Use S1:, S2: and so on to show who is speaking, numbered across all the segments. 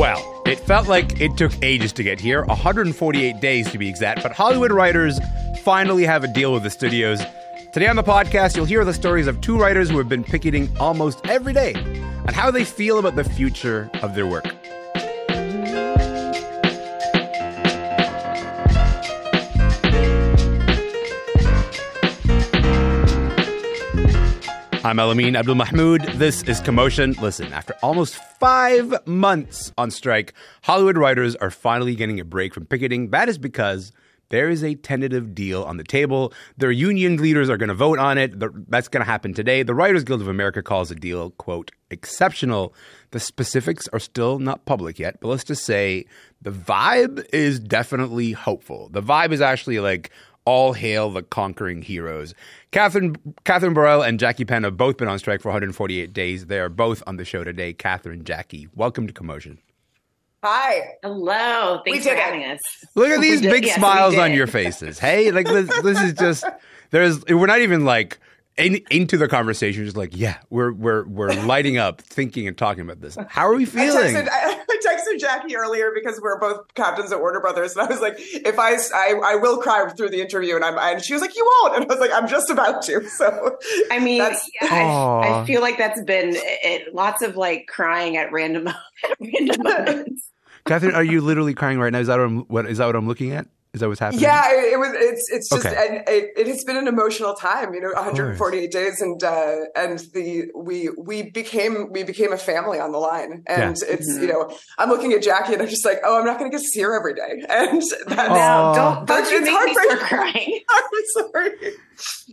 S1: Well, it felt like it took ages to get here 148 days to be exact, but Hollywood writers finally have a deal with the studios. Today on the podcast, you'll hear the stories of two writers who have been picketing almost every day and how they feel about the future of their work. I'm Elamin Abdelmahmoud. This is Commotion. Listen, after almost five months on strike, Hollywood writers are finally getting a break from picketing. That is because there is a tentative deal on the table. Their union leaders are going to vote on it. That's going to happen today. The Writers Guild of America calls the deal, quote, exceptional. The specifics are still not public yet, but let's just say the vibe is definitely hopeful. The vibe is actually like, all hail the conquering heroes. Kathryn Kathryn Borel and Jackie Penn have both been on strike for 148 days. They are both on the show today. Kathryn, Jackie, welcome to Commotion.
S2: Hi.
S3: Hello. Thanks for having us.
S1: Look at these big yes, smiles on your faces. Hey, like this, this is just there's we're not even like in, into the conversation, just like, yeah, we're we're we're lighting up, thinking and talking about this. How are we feeling?
S2: I texted, I, I texted Jackie earlier because we're both captains at Warner Brothers, and I was like, if I I, I will cry through the interview, and I'm and she was like, you won't, and I was like, I'm just about to. So
S3: I mean, yeah, I, I, feel like that's been it, lots of like crying at random at random moments.
S1: Kathryn, are you literally crying right now? Is that what I'm, what is that what I'm looking at? Is that what's happening?
S2: Yeah, it, it was. It's it's just, okay. and it, it, has been an emotional time. You know, 148 days, and uh, and the we we became we became a family on the line, and yeah. it's mm-hmm. you know I'm looking at Jackie, and I'm just like, oh, I'm not going to get to see her every day, and that's,
S3: no, don't don't you make me start crying.
S2: I'm sorry.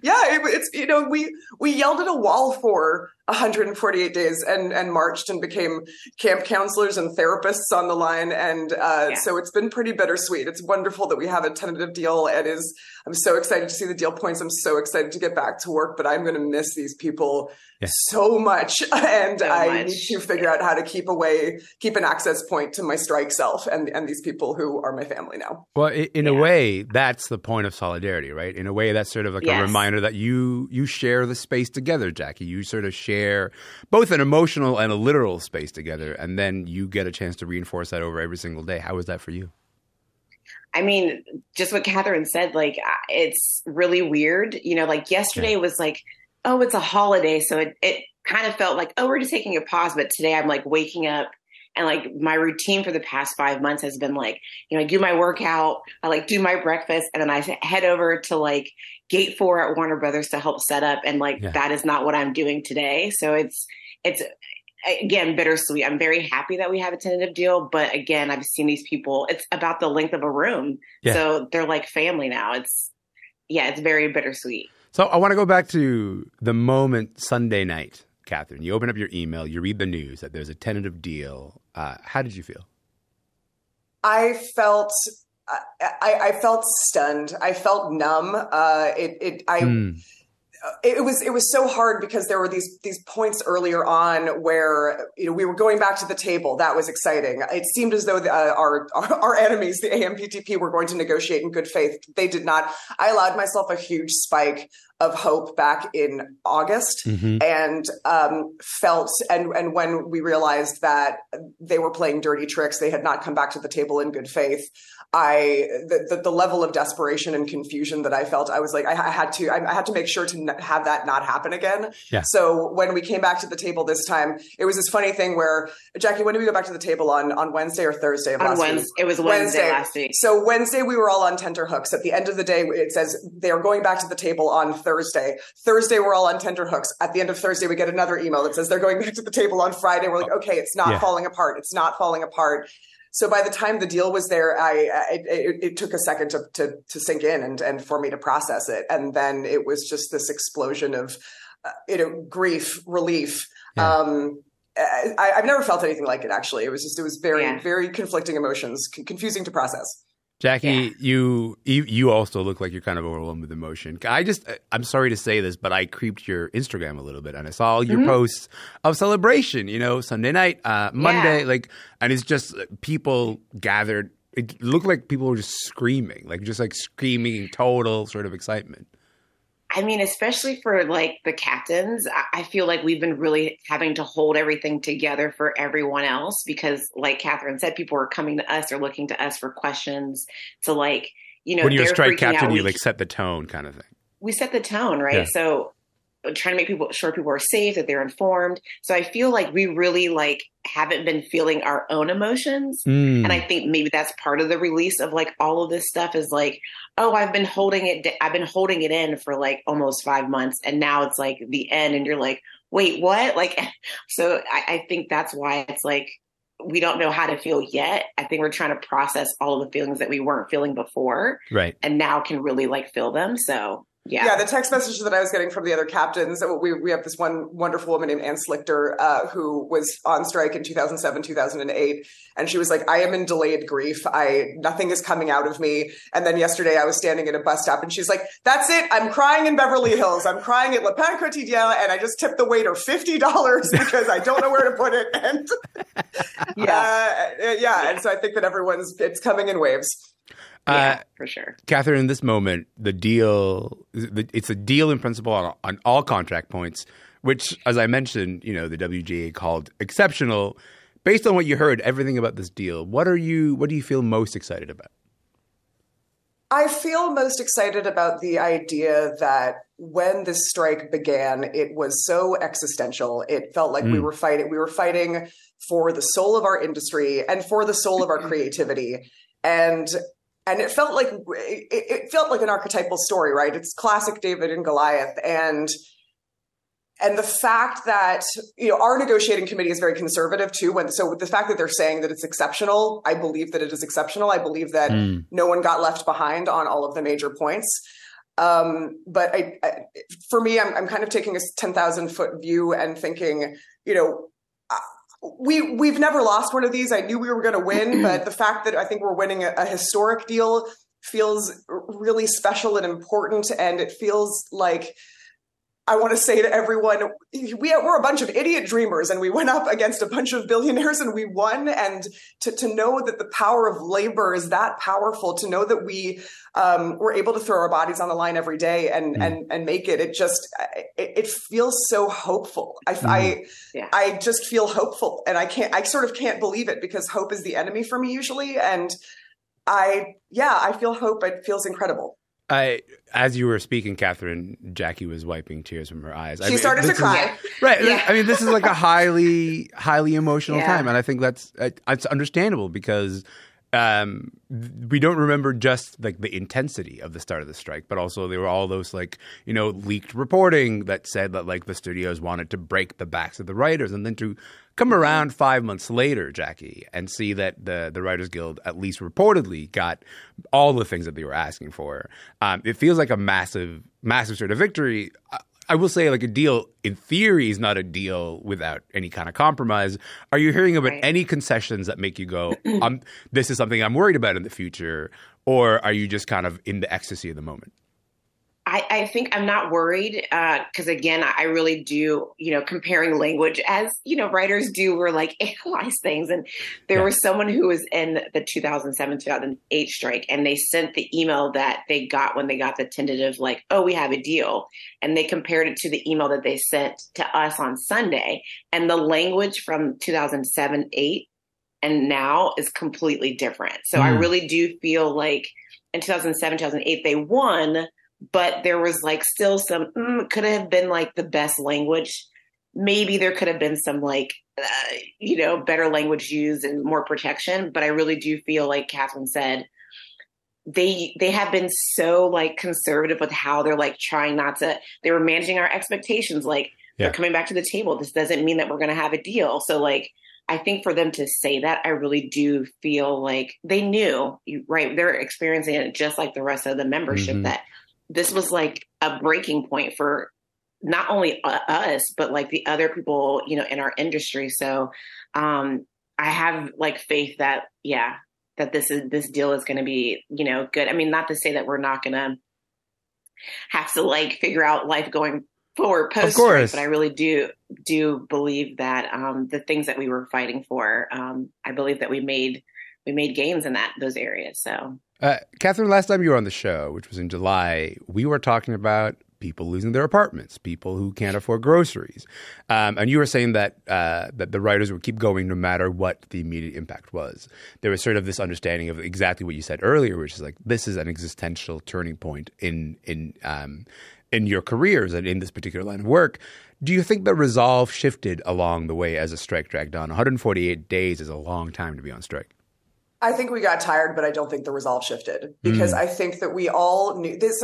S2: Yeah, it, it's you know we we yelled at a wall for 148 days and and marched and became camp counselors and therapists on the line. And uh, yeah. so it's been pretty bittersweet. It's wonderful that we have a tentative deal. It is i'm so excited to see the deal points i'm so excited to get back to work but i'm going to miss these people yeah. so much and so i much. need to figure out how to keep away keep an access point to my strike self and and these people who are my family now
S1: well in yeah. a way that's the point of solidarity right in a way that's sort of like yes. a reminder that you you share the space together jackie you sort of share share both an emotional and a literal space together, and then you get a chance to reinforce that over every single day. How was that for you?
S3: I mean, just what Kathryn said, like it's really weird. You know, like yesterday yeah. was like, oh, it's a holiday, so it it kind of felt like, oh, we're just taking a pause. But today, I'm like waking up and like my routine for the past five months has been like, you know, I do my workout, I like do my breakfast, and then I head over to like gate four at Warner Brothers to help set up. And like, yeah. that is not what I'm doing today. So it's, it's, again bittersweet i'm very happy that we have a tentative deal but again i've seen these people it's about the length of a room yeah. so they're like family now it's yeah it's very bittersweet
S1: so i want to go back to the moment sunday night kathryn you open up your email you read the news that there's a tentative deal uh, how did you feel
S2: i felt I, I, felt stunned. I felt numb. Uh, it, it, I, mm. It was, it was so hard because there were these, these points earlier on where, you know, we were going back to the table. That was exciting. It seemed as though the, uh, our, our, enemies, the AMPTP, were going to negotiate in good faith. They did not. I allowed myself a huge spike of hope back in August mm-hmm. and um, felt and and when we realized that they were playing dirty tricks, they had not come back to the table in good faith. I the, the, the, level of desperation and confusion that I felt, I was like, I, I had to, I, I, had to make sure to n- have that not happen again. Yeah. So when we came back to the table this time, it was this funny thing where Jackie, when did we go back to the table on on Wednesday or Thursday of
S3: on
S2: last
S3: Wednesday,
S2: week?
S3: It was Wednesday, Wednesday last week.
S2: So Wednesday we were all on tenterhooks. At the end of the day, it says they are going back to the table on Thursday. Thursday we're all on tenterhooks. At the end of Thursday, we get another email that says they're going back to the table on Friday. We're like, oh, okay, it's not yeah. falling apart. It's not falling apart. So by the time the deal was there, I, I it, it, took a second to, to, to sink in and and for me to process it, and then it was just this explosion of uh, you know grief, relief. Yeah. Um, I, have never felt anything like it. Actually, it was just it was very yeah. very conflicting emotions, c- confusing to process.
S1: Jackie, yeah. you, you you also look like you're kind of overwhelmed with emotion. I just I'm sorry to say this, but I creeped your Instagram a little bit and I saw all your mm-hmm. posts of celebration, you know, Sunday night, uh, Monday, yeah. like and it's just uh, people gathered. It looked like people were just screaming, like just like screaming total sort of excitement.
S3: I mean, especially for like the captains, I feel like we've been really having to hold everything together for everyone else because, like Kathryn said, people are coming to us, they're looking to us for questions to like, you know,
S1: when you're a strike captain, you like set the tone kind of thing.
S3: We set the tone, right? Yeah. So trying to make people sure people are safe, that they're informed. So I feel like we really like haven't been feeling our own emotions. Mm. And I think maybe that's part of the release of like all of this stuff is like, oh, I've been holding it, I've been holding it in for like almost five months. And now it's like the end and you're like, wait, what? Like, so I, I think that's why it's like, we don't know how to feel yet. I think we're trying to process all of the feelings that we weren't feeling before.
S1: Right.
S3: And now can really like feel them. So yeah.
S2: yeah, the text messages that I was getting from the other captains. We we have this one wonderful woman named Ann Slichter uh, who was on strike in 2007, 2008, and she was like, "I am in delayed grief. I nothing is coming out of me." And then yesterday, I was standing at a bus stop, and she's like, "That's it. I'm crying in Beverly Hills. I'm crying at Le Pain Quotidien, and I just tipped the waiter fifty dollars because I don't know where to put it." And yeah, uh, yeah, and so I think that everyone's it's coming in waves.
S3: Yeah, uh, for sure.
S1: Kathryn, in this moment, the deal, it's a deal in principle on, on all contract points, which, as I mentioned, you know, the WGA called exceptional. Based on what you heard, everything about this deal, what are you, what do you feel most excited about?
S2: I feel most excited about the idea that when this strike began, it was so existential. It felt like mm. we were fighting, we were fighting for the soul of our industry and for the soul of our creativity. And and it felt like it, it, felt like an archetypal story right? It's classic david and goliath. And and the fact that you know our negotiating committee is very conservative too when so with the fact that they're saying that it's exceptional i believe that it is exceptional. I believe that mm. no one got left behind on all of the major points. Um, but I, I, for me I'm, I'm kind of taking a 10,000 foot view and thinking you know we we've never lost one of these. I knew we were going to win, but the fact that I think we're winning a, a, historic deal feels really special and important, and it feels like I want to say to everyone, we we're a bunch of idiot dreamers, and we went up against a bunch of billionaires and we won. And to to know that the power of labor is that powerful, to know that we um, we're able to throw our bodies on the line every day and mm. and and make it, it just it, it feels so hopeful. I mm. I, yeah. I just feel hopeful, and I can't I sort of can't believe it because hope is the enemy for me usually, and I yeah I feel hope. It feels incredible.
S1: I, as you were speaking, Kathryn, Jackie was wiping tears from her eyes.
S2: She I mean, started to cry.
S1: Right. Yeah. I mean, this is like a highly, highly emotional yeah. time, and I think that's it's understandable because um, we don't remember just like the intensity of the start of the strike, but also there were all those like you know leaked reporting that said that like the studios wanted to break the backs of the writers, and then to come around five months later, Jackie, and see that the the Writers Guild at least reportedly got all the things that they were asking for. Um, it feels like a massive, massive sort of victory. I will say, like a deal in theory is not a deal without any kind of compromise. Are you hearing about right. any concessions that make you go, um, "This is something I'm worried about in the future," or are you just kind of in the ecstasy of the moment?
S3: I, I think I'm not worried because, uh, again, I really do, you know, comparing language as, you know, writers do, we're like analyze things. And there yeah. was someone who was in the 2007 2008 strike and they sent the email that they got when they got the tentative, like, oh, we have a deal. And they compared it to the email that they sent to us on Sunday. And the language from 2007 8 and now is completely different. So mm. I really do feel like in 2007 2008, they won but there was like still some mm, could have been like the best language maybe there could have been some like uh, you know better language used and more protection but i really do feel like kathryn said they they have been so like conservative with how they're like trying not to they were managing our expectations like yeah. they're coming back to the table this doesn't mean that we're going to have a deal so like i think for them to say that i really do feel like they knew right they're experiencing it just like the rest of the membership mm-hmm. that this was like a breaking point for not only us but like the other people you know in our industry. So um i have like faith that yeah that this is this deal is going to be you know good. I mean not to say that we're not going to have to like figure out life going forward post
S1: of course
S3: but i really do do believe that um the things that we were fighting for um i believe that we made we made gains in that those areas. So
S1: uh, Kathryn, last time you were on the show, which was in July, we were talking about people losing their apartments, people who can't afford groceries. Um, and you were saying that uh, that the writers would keep going no matter what the immediate impact was. There was sort of this understanding of exactly what you said earlier, which is like this is an existential turning point in in um, in your careers and in this particular line of work. Do you think the resolve shifted along the way as a strike dragged on? 148 days is a long time to be on strike.
S2: I think we got tired, but I don't think the resolve shifted because mm. I think that we all knew this.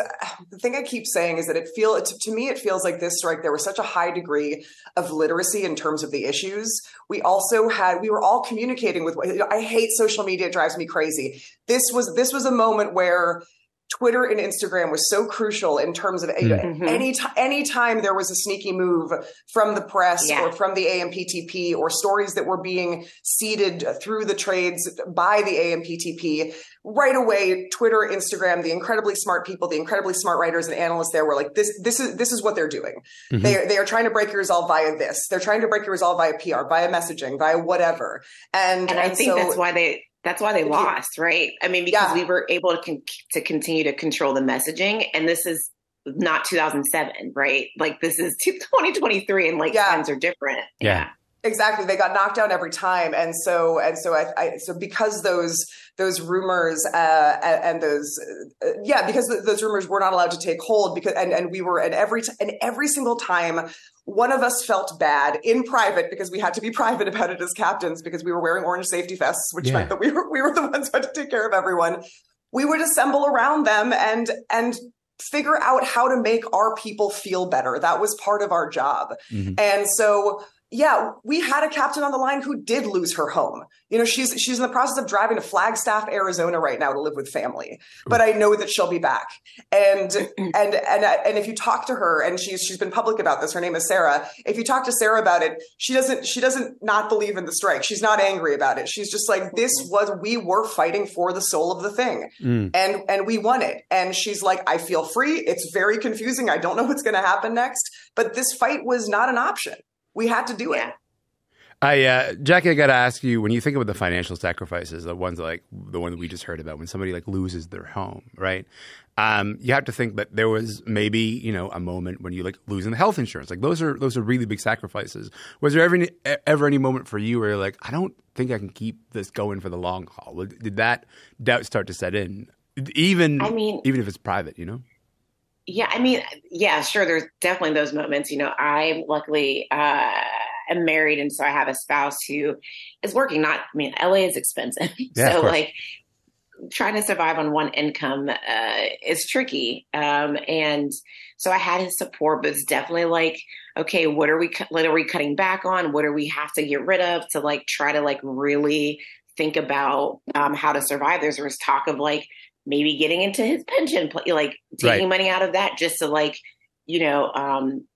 S2: The thing I keep saying is that it feel to, to me it feels like this strike there was such a high degree of literacy in terms of the issues. We also had we were all communicating with. I hate social media; it drives me crazy. This was this was a moment where Twitter and Instagram was so crucial in terms of mm-hmm. any any time there was a sneaky move from the press yeah. or from the AMPTP or stories that were being seeded through the trades by the AMPTP, right away Twitter, Instagram, the incredibly smart people, the incredibly smart writers and analysts there were like this this is this is what they're doing. Mm-hmm. They they are trying to break your resolve via this. They're trying to break your resolve via PR, via messaging, via whatever. And
S3: and I
S2: and
S3: think so, that's why they that's why they lost, right? I mean, because yeah. we were able to con- to continue to control the messaging, and this is not 2007, right? Like this is 2023, and like yeah. times are different.
S1: Yeah. yeah.
S2: Exactly, they got knocked down every time, and so and so I, I so because those those rumors uh, and, and, those uh, yeah because those rumors were not allowed to take hold because and and we were and every t- and every single time one of us felt bad in private because we had to be private about it as captains because we were wearing orange safety vests, which yeah. meant that we were we were the ones who had to take care of everyone. We would assemble around them and and figure out how to make our people feel better. That was part of our job. Mm-hmm. And so yeah, we had a captain on the line who did lose her home. You know, she's she's in the process of driving to Flagstaff, Arizona right now to live with family. But I know that she'll be back. And and and and if you talk to her and she's she's been public about this, her name is Sarah. If you talk to Sarah about it, she doesn't she doesn't not believe in the strike. She's not angry about it. She's just like this was we were fighting for the soul of the thing. Mm. And and we won it. And she's like I feel free. It's very confusing. I don't know what's going to happen next, but this fight was not an option. We had to do it.
S1: I, uh, Jackie, I got to ask you: when you think about the financial sacrifices, the ones like the one that we just heard about, when somebody like loses their home, right? Um, you have to think that there was maybe you know a moment when you like losing the health insurance. Like those are those are really big sacrifices. Was there ever any, ever any moment for you where you're like, I don't think I can keep this going for the long haul? Did that doubt start to set in? Even I mean, even if it's private, you know.
S3: Yeah, I mean, yeah, sure. There's definitely those moments. You know, I luckily uh, am married, and so I have a spouse who is working. Not, I mean, LA is expensive, yeah, so like trying to survive on one income uh, is tricky. Um, and so I had his support, but it's definitely like, okay, what are we, what are we cutting back on? What do we have to get rid of to like try to like really think about um, how to survive? There's, there's talk of like maybe getting into his pension, like taking right. money out of that just to like, you know, um,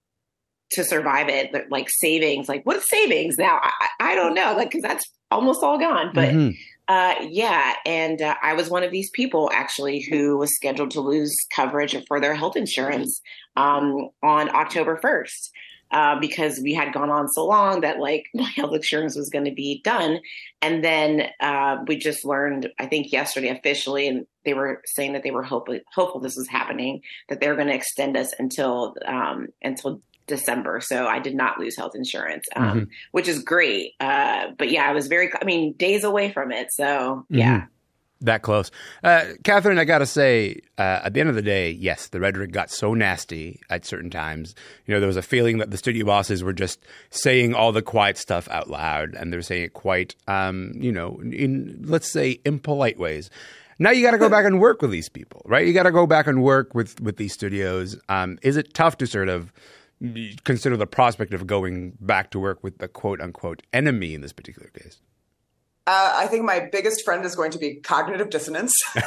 S3: to survive it, like savings, like what savings now? I, I don't know, like, cause that's almost all gone, but, mm-hmm. uh, yeah. And, uh, I was one of these people actually who was scheduled to lose coverage for their health insurance, um, on October 1st uh, because we had gone on so long that like my health insurance was going to be done. And then uh, we just learned, I think yesterday officially, and they were saying that they were hopeful, hopeful this was happening, that they're going to extend us until um, until December. So I did not lose health insurance, um, mm-hmm. which is great. Uh, but yeah, I was very, I mean, days away from it. So yeah. Mm-hmm.
S1: That close. Uh, Kathryn, I got to say, uh, at the end of the day, yes, the rhetoric got so nasty at certain times. You know, there was a feeling that the studio bosses were just saying all the quiet stuff out loud, and they're saying it quite, um, you know, in, let's say, impolite ways. Now you got to go back and work with these people, right? You got to go back and work with, with these studios. Um, is it tough to sort of consider the prospect of going back to work with the quote unquote enemy in this particular case?
S2: Uh, I think my biggest friend is going to be cognitive dissonance. I'm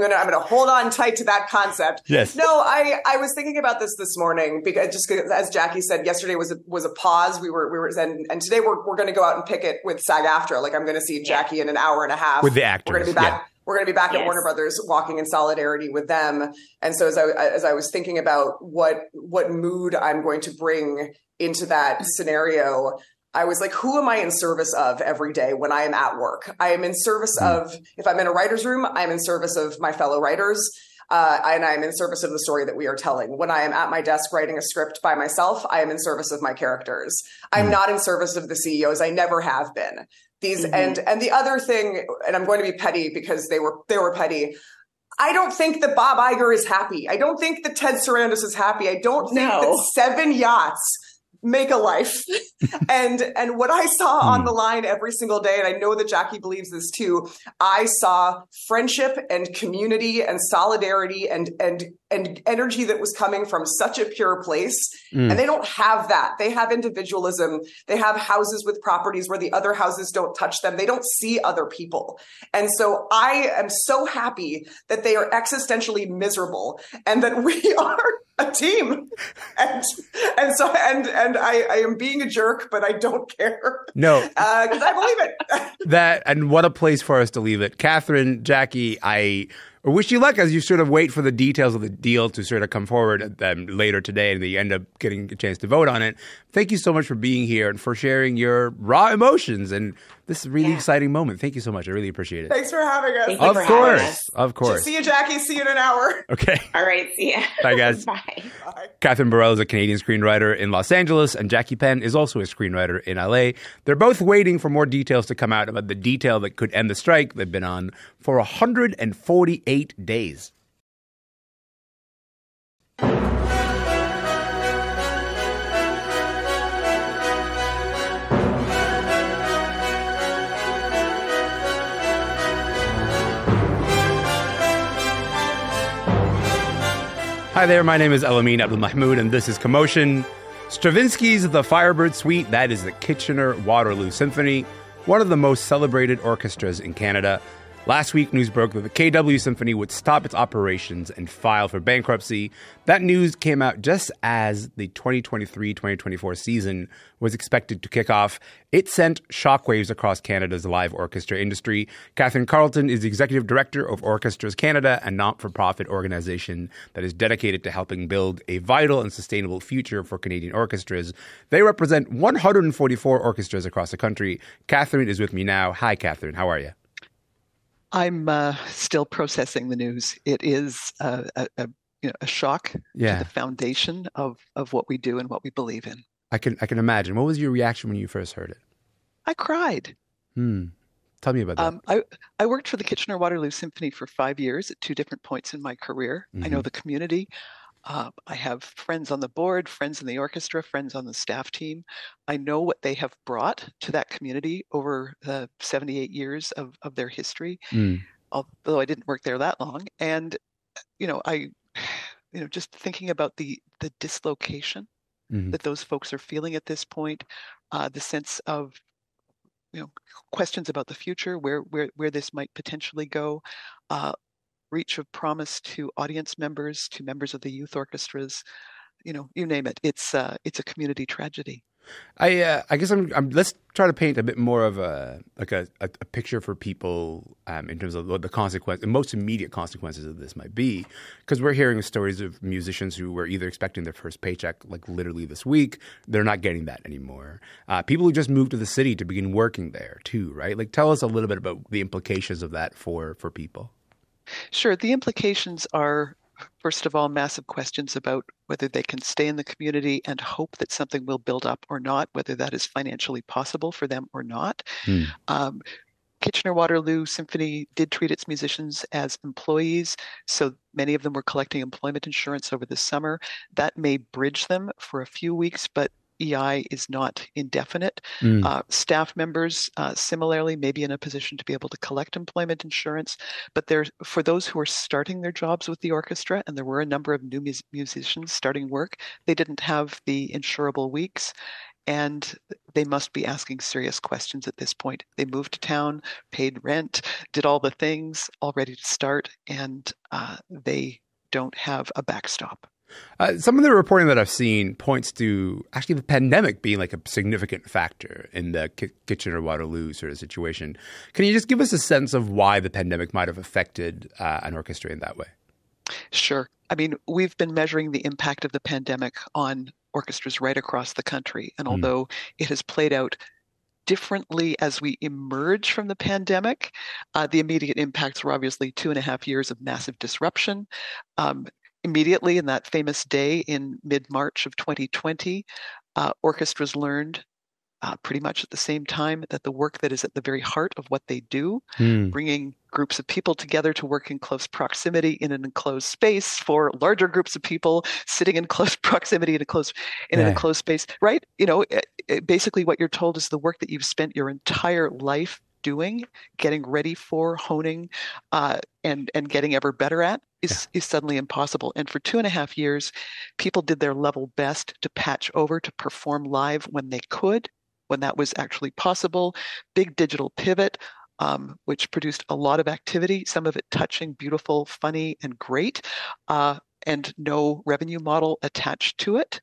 S2: gonna I'm gonna hold on tight to that concept.
S1: Yes.
S2: No, I I was thinking about this this morning because just as Jackie said, yesterday was a, was a pause. We were we were and, and today we're we're going to go out and picket with SAG-AFTRA. Like I'm going to see Jackie in an hour and a half
S1: with the actors.
S2: We're going to be back. Yeah we're going to be back yes. at Warner Brothers walking in solidarity with them. And so as I, as I was thinking about what, what mood I'm going to bring into that scenario, I was like, who am I in service of every day when I am at work? I am in service mm. of, if I'm in a writer's room, I'm in service of my fellow writers. uh, and I am in service of the story that we are telling. When I am at my desk writing a script by myself, I am in service of my characters. I'm mm. not in service of the CEOs. I never have been. These mm-hmm. and and the other thing, and I'm going to be petty because they were they were petty. I don't think that Bob Iger is happy. I don't think that Ted Sarandos is happy. I don't think no. that seven yachts make a life. and and what I saw on hmm. the line every single day, and I know that Jackie believes this too, I saw friendship and community and solidarity and and and energy that was coming from such a pure place. Mm. And they don't have that. They have individualism. They have houses with properties where the other houses don't touch them. They don't see other people. And so I am so happy that they are existentially miserable and that we are a team. And and so and and I, I am being a jerk, but I don't care.
S1: No.
S2: Because uh, I believe it.
S1: that and what a place for us to leave it. Kathryn, Jackie, I or wish you luck as you sort of wait for the details of the deal to sort of come forward um, later today and you end up getting a chance to vote on it. Thank you so much for being here and for sharing your raw emotions and this is a really yeah. exciting moment. Thank you so much. I really appreciate it.
S2: Thanks for having us.
S1: of course. Us. Of course.
S2: See you, Jackie. See you in an hour.
S1: Okay.
S3: All right. See ya.
S1: Bye, guys.
S3: Bye.
S1: Bye. Kathryn Borel is a Canadian screenwriter in Los Angeles, and Jackie Penn is also a screenwriter in LA. They're both waiting for more details to come out about the detail that could end the strike they've been on for 148 days. Hi there, my name is Elamin Abdelmahmoud, and this is Commotion. Stravinsky's The Firebird Suite, that is the Kitchener Waterloo Symphony, one of the most celebrated orchestras in Canada. Last week, news broke that the KW Symphony would stop its operations and file for bankruptcy. That news came out just as the 2023 2024 season was expected to kick off. It sent shockwaves across Canada's live orchestra industry. Katherine Carleton is the executive director of Orchestras Canada, a not for profit organization that is dedicated to helping build a vital and sustainable future for Canadian orchestras. They represent 144 orchestras across the country. Katherine is with me now. Hi, Katherine. How are you?
S4: I'm uh, still processing the news. It is a, a, a, you know, a shock yeah. to the foundation of, of what we do and what we believe in.
S1: I can I can imagine. What was your reaction when you first heard it?
S4: I cried.
S1: Hmm. Tell me about that. Um,
S4: I I worked for the Kitchener Waterloo Symphony for five years at two different points in my career. Mm-hmm. I know mm-hmm. the community. Uh, I have friends on the board, friends in the orchestra, friends on the staff team. I know what they have brought to that community over the 78 years of, of their history, mm. although I didn't work there that long. And, you know, I, you know, just thinking about the, the dislocation mm-hmm. that those folks are feeling at this point, uh, the sense of, you know, questions about the future, where, where, where this might potentially go, uh, reach of promise to audience members, to members of the youth orchestras, you know, you name it. It's uh, it's a community tragedy.
S1: I uh, I guess I'm, I'm, let's try to paint a bit more of a like a, a, a picture for people um, in terms of what the consequence, the most immediate consequences of this might be, because we're hearing stories of musicians who were either expecting their first paycheck like literally this week, they're not getting that anymore. Uh, people who just moved to the city to begin working there too, right? Like, tell us a little bit about the implications of that for for people.
S4: Sure. The implications are, first of all, massive questions about whether they can stay in the community and hope that something will build up or not, whether that is financially possible for them or not. Hmm. Um, Kitchener Waterloo Symphony did treat its musicians as employees, so many of them were collecting employment insurance over the summer. That may bridge them for a few weeks, but EI is not indefinite. Mm. Uh, staff members, uh, similarly, may be in a position to be able to collect employment insurance, but there, for those who are starting their jobs with the orchestra, and there were a number of new mus- musicians starting work, they didn't have the insurable weeks. And they must be asking serious questions at this point. They moved to town, paid rent, did all the things, all ready to start, and uh, they don't have a backstop.
S1: Uh, some of the reporting that I've seen points to actually the pandemic being like a significant factor in the K- Kitchener Waterloo sort of situation. Can you just give us a sense of why the pandemic might have affected uh, an orchestra in that way?
S4: Sure. I mean, we've been measuring the impact of the pandemic on orchestras right across the country. And hmm. although mm. it has played out differently as we emerge from the pandemic. Uh, the immediate impacts were obviously two and a half years of massive disruption. Um, immediately, in that famous day in mid March of 2020, uh, orchestras learned uh, pretty much at the same time that the work that is at the very heart of what they do, mm. bringing groups of people together to work in close proximity in an enclosed space for larger groups of people sitting in close proximity in a close in yeah. an enclosed space, right? You know, it, it, basically what you're told is the work that you've spent your entire life doing, getting ready for, honing, uh, and and getting ever better at is yeah. is suddenly impossible. And for two and a half years, people did their level best to patch over to perform live when they could when that was actually possible. Big digital pivot, um, which produced a lot of activity, some of it touching, beautiful, funny, and great, uh, and no revenue model attached to it.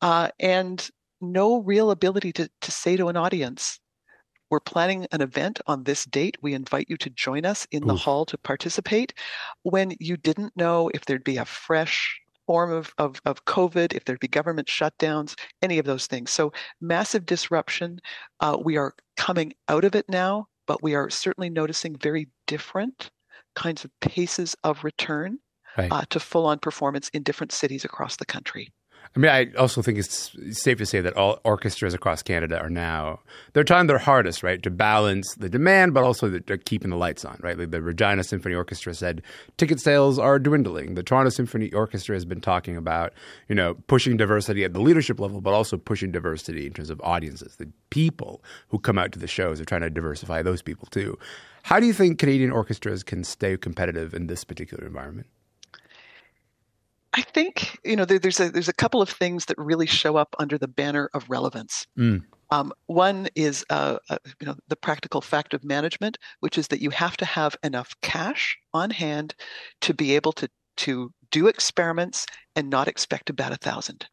S4: Uh, and no real ability to, to say to an audience, we're planning an event on this date. We invite you to join us in Oof. the hall to participate. When you didn't know if there'd be a fresh form of, of, of COVID, if there'd be government shutdowns, any of those things. So, massive disruption. Uh, we are coming out of it now, but we are certainly noticing very different kinds of paces of return right. uh, to full on performance in different cities across the country.
S1: I mean, I also think it's safe to say that all orchestras across Canada are now they're trying their hardest, right, to balance the demand, but also they're keeping the lights on, right. Like the Regina Symphony Orchestra said, ticket sales are dwindling. The Toronto Symphony Orchestra has been talking about, you know, pushing diversity at the leadership level, but also pushing diversity in terms of audiences, the people who come out to the shows. are trying to diversify those people too. How do you think Canadian orchestras can stay competitive in this particular environment?
S4: I think you know there, there's a there's a couple of things that really show up under the banner of relevance. Mm. Um, one is uh, uh, you know the practical fact of management, which is that you have to have enough cash on hand to be able to to do experiments and not expect bat a thousand.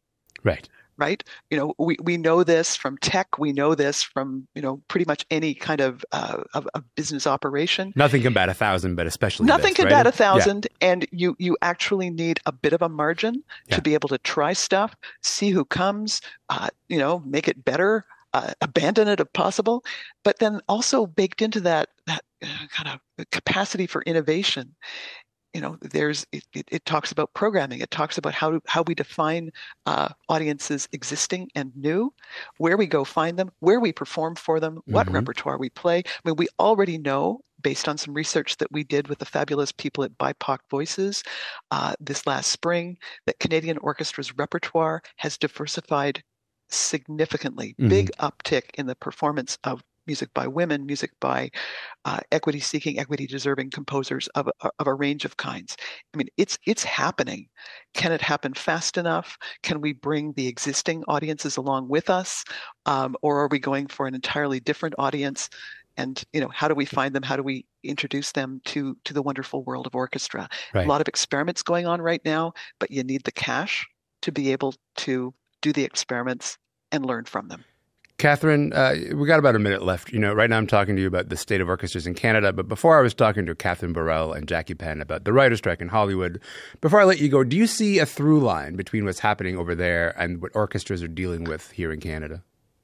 S1: Right
S4: right? You know, we, we know this from tech. We know this from, you know, pretty much any kind of, uh, of, of, business operation.
S1: Nothing can bat a thousand, but especially
S4: nothing
S1: this,
S4: can
S1: right?
S4: bat a thousand. Yeah. And you, you actually need a bit of a margin yeah. to be able to try stuff, see who comes, uh, you know, make it better, uh, abandon it if possible. But then also baked into that, that uh, kind of capacity for innovation you know there's it, it, it, talks about programming it talks about how how we define uh, audiences existing and new where we go find them where we perform for them what mm-hmm. repertoire we play i mean we already know based on some research that we did with the fabulous people at bipoc voices uh, this last spring that canadian orchestra's repertoire has diversified significantly mm-hmm. big uptick in the performance of music by women, music by uh, equity seeking, equity deserving composers of, of a range of kinds. I mean, it's it's happening. Can it happen fast enough? Can we bring the existing audiences along with us, um, or are we going for an entirely different audience? And you know, how do we find them? How do we introduce them to to the wonderful world of orchestra? Right. A lot of experiments going on right now, but you need the cash to be able to do the experiments and learn from them.
S1: Katherine, uh, we got about a minute left. You know, right now I'm talking to you about the state of orchestras in Canada, but before I was talking to Kathryn Borel and Jackie Penn about the writer's strike in Hollywood. Before I let you go, do you see a through line between what's happening over there and what orchestras are dealing with here in Canada?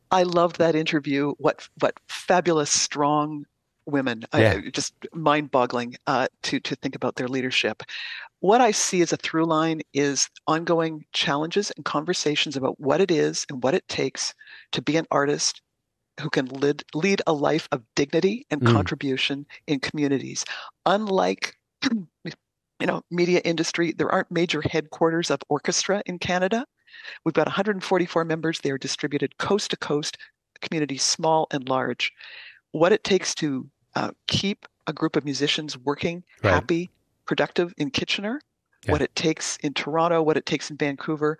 S4: I loved that interview. What what fabulous, strong women. Yeah. I, just mind-boggling uh, to to think about their leadership what I see as a through line is ongoing challenges and conversations about what it is and what it takes to be an artist who can lead, lead a life of dignity and mm. contribution in communities. Unlike you know media industry, there aren't major headquarters of orchestra in Canada. We've got 144 members. They are distributed coast to coast, communities small and large. What it takes to uh, keep a group of musicians working, right. happy, productive in Kitchener, yeah. what it takes in Toronto, what it takes in Vancouver.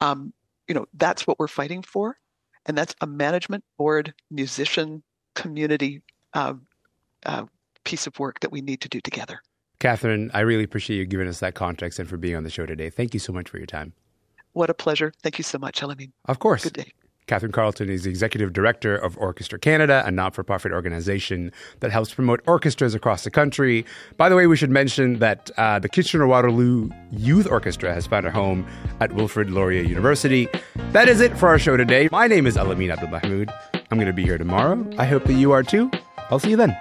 S4: Um, you know, that's what we're fighting for. And that's a management board, musician, community uh, uh, piece of work that we need to do together.
S1: Katherine, I really appreciate you giving us that context and for being on the show today. Thank you so much for your time.
S4: What a pleasure. Thank you so much, Elamin.
S1: Of course.
S4: Good day.
S1: Katherine Carleton is the executive director of Orchestra Canada, a not for profit organization that helps promote orchestras across the country. By the way, we should mention that uh, the Kitchener Waterloo Youth Orchestra has found a home at Wilfrid Laurier University. That is it for our show today. My name is Elamin Abdelmahmoud. I'm going to be here tomorrow. I hope that you are too. I'll see you then.